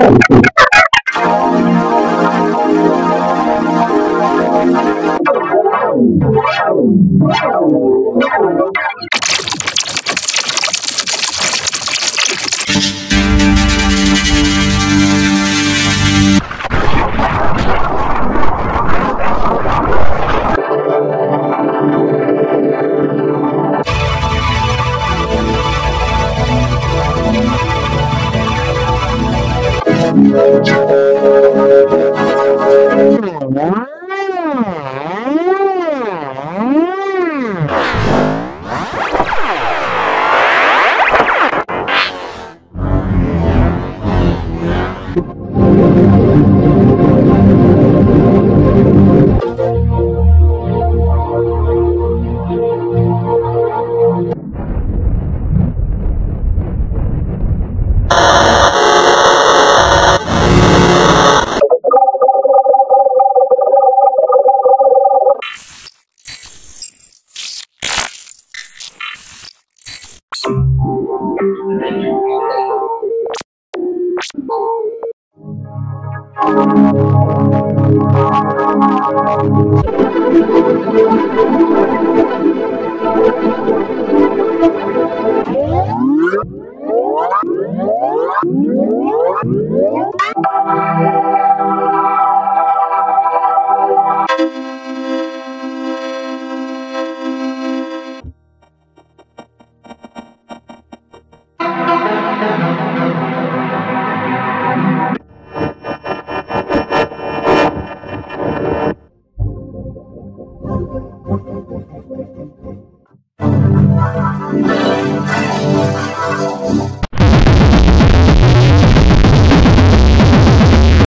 Wow! you. Thank you.